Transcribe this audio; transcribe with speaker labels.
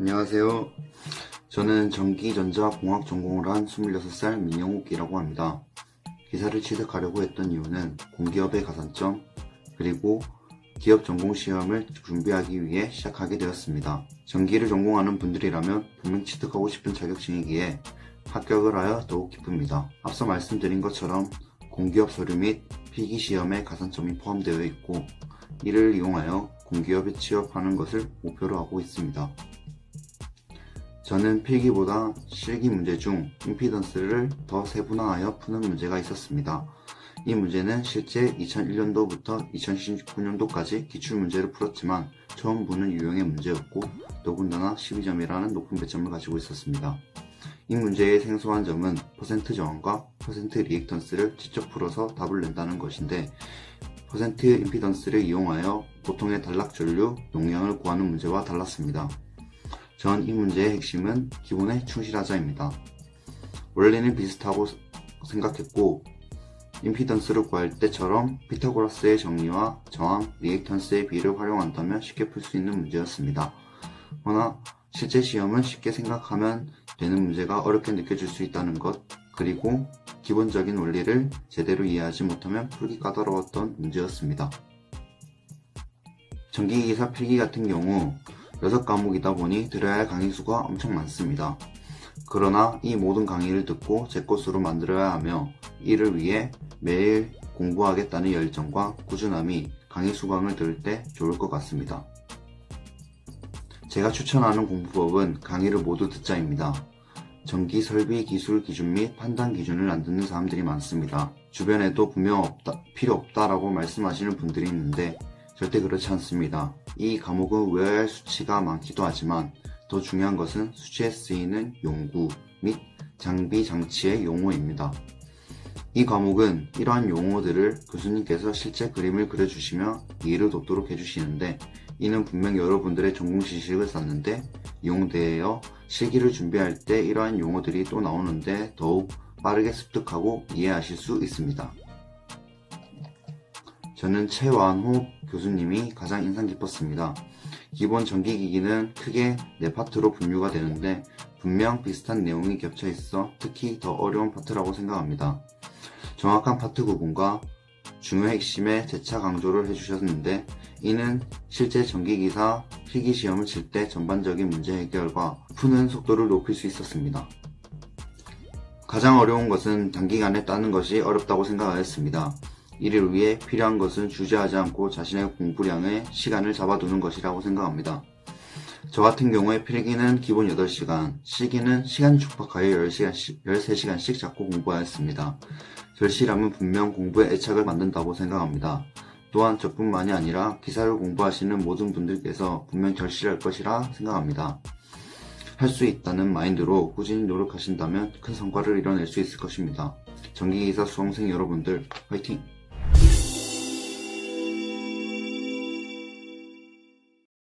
Speaker 1: 안녕하세요. 저는 전기전자공학 전공을 한 26살 민영욱이라고 합니다. 기사를 취득하려고 했던 이유는 공기업의 가산점, 그리고 기업 전공 시험을 준비하기 위해 시작하게 되었습니다. 전기를 전공하는 분들이라면 분명 취득하고 싶은 자격증이기에 합격을 하여 더욱 기쁩니다. 앞서 말씀드린 것처럼 공기업 서류 및 필기 시험에 가산점이 포함되어 있고 이를 이용하여 공기업에 취업하는 것을 목표로 하고 있습니다. 저는 필기보다 실기 문제 중 임피던스를 더 세분화하여 푸는 문제가 있었습니다. 이 문제는 실제 2001년도부터 2019년도까지 기출문제를 풀었지만 처음 보는 유형의 문제였고 더군다나 12점이라는 높은 배점을 가지고 있었습니다. 이 문제의 생소한 점은 퍼센트 저항과 퍼센트 리액턴스를 직접 풀어서 답을 낸다는 것인데 퍼센트 임피던스를 이용하여 보통의 단락 전류 용량을 구하는 문제와 달랐습니다. 전 이 문제의 핵심은 기본에 충실하자입니다. 원래는 비슷하다고 생각했고 임피던스를 구할 때처럼 피타고라스의 정리와 저항, 리액턴스의 비를 활용한다면 쉽게 풀 수 있는 문제였습니다. 허나 실제 시험은 쉽게 생각하면 되는 문제가 어렵게 느껴질 수 있다는 것, 그리고 기본적인 원리를 제대로 이해하지 못하면 풀기 까다로웠던 문제였습니다. 전기기사 필기 같은 경우 6과목이다 보니 들어야 할 강의 수가 엄청 많습니다. 그러나 이 모든 강의를 듣고 제 것으로 만들어야 하며 이를 위해 매일 공부하겠다는 열정과 꾸준함이 강의 수강을 들을 때 좋을 것 같습니다. 제가 추천하는 공부법은 강의를 모두 듣자입니다. 전기 설비 기술 기준 및 판단 기준을 안 듣는 사람들이 많습니다. 주변에도 분명 없다, 필요 없다라고 말씀하시는 분들이 있는데 절대 그렇지 않습니다. 이 과목은 외워야 할 수치가 많기도 하지만 더 중요한 것은 수치에 쓰이는 용구 및 장비 장치의 용어입니다. 이 과목은 이러한 용어들을 교수님께서 실제 그림을 그려주시며 이해를 돕도록 해주시는데 이는 분명 여러분들의 전공 지식을 쌓는데 이용되어 실기를 준비할 때 이러한 용어들이 또 나오는데 더욱 빠르게 습득하고 이해하실 수 있습니다. 저는 최완호 교수님이 가장 인상 깊었습니다. 기본 전기기기는 크게 네 파트로 분류가 되는데 분명 비슷한 내용이 겹쳐 있어 특히 더 어려운 파트라고 생각합니다. 정확한 파트 구분과 중요 핵심에 재차 강조를 해주셨는데 이는 실제 전기기사 필기시험을 칠 때 전반적인 문제 해결과 푸는 속도를 높일 수 있었습니다. 가장 어려운 것은 단기간에 따는 것이 어렵다고 생각하였습니다. 이를 위해 필요한 것은 주저하지 않고 자신의 공부량에 시간을 잡아두는 것이라고 생각합니다. 저 같은 경우에 필기는 기본 8시간, 실기는 시간 촉박하여 10시간씩, 13시간씩 잡고 공부하였습니다. 절실함은 분명 공부에 애착을 만든다고 생각합니다. 또한 저뿐만이 아니라 기사를 공부하시는 모든 분들께서 분명 절실할 것이라 생각합니다. 할 수 있다는 마인드로 꾸준히 노력하신다면 큰 성과를 이뤄낼 수 있을 것입니다. 전기기사 수험생 여러분들 화이팅!